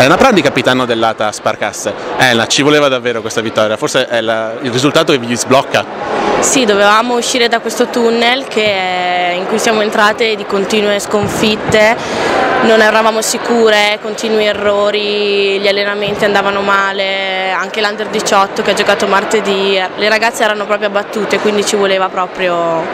Elena Prandi, capitano dell'Ata Sparcasse. Elena, ci voleva davvero questa vittoria, forse è la, il risultato che vi sblocca. Sì, dovevamo uscire da questo tunnel è, in cui siamo entrate di continue sconfitte, non eravamo sicure, continui errori, gli allenamenti andavano male, anche l'Under 18 che ha giocato martedì, le ragazze erano proprio abbattute, quindi ci voleva proprio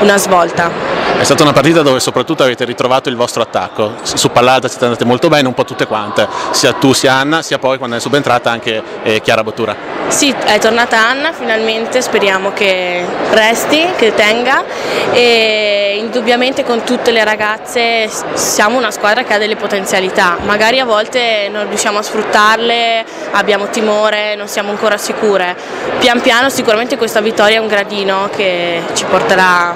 una svolta. È stata una partita dove soprattutto avete ritrovato il vostro attacco, su pallata siete andate molto bene, un po' tutte quante, sia tu sia Anna, sia poi quando è subentrata anche eh, Chiara Bottura. Sì, è tornata Anna finalmente, speriamo che resti, che tenga e indubbiamente con tutte le ragazze siamo una squadra che ha delle potenzialità, magari a volte non riusciamo a sfruttarle, abbiamo timore, non siamo ancora sicure. Pian piano sicuramente questa vittoria è un gradino che ci porterà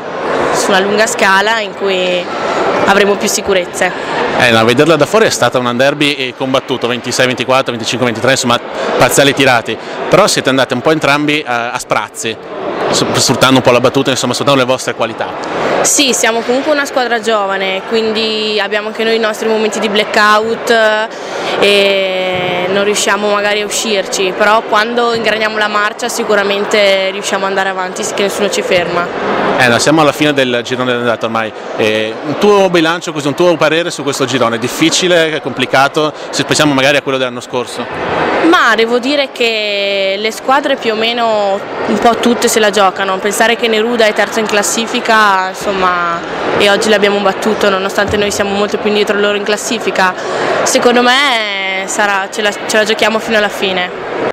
su una lunga scala in cui avremo più sicurezze. Eh, vederla da fuori è stata un derby combattuto, 26-24, 25-23, insomma parziali tirati, però siete andati un po' entrambi a, a sprazzi, sfruttando un po' la battuta, insomma sfruttando le vostre qualità. Sì, siamo comunque una squadra giovane, quindi abbiamo anche noi i nostri momenti di blackout e non riusciamo magari a uscirci, però quando ingraniamo la marcia sicuramente riusciamo ad andare avanti che nessuno ci ferma. Eh, no, siamo alla fine del girone d'andata ormai, eh, un tuo bilancio, un tuo parere su questo girone, difficile, complicato, se pensiamo magari a quello dell'anno scorso? Ma devo dire che le squadre più o meno un po' tutte se la giocano, pensare che Neruda è terzo in classifica insomma, e oggi l'abbiamo battuto nonostante noi siamo molto più indietro loro in classifica, secondo me sarà, ce, la, ce la giochiamo fino alla fine.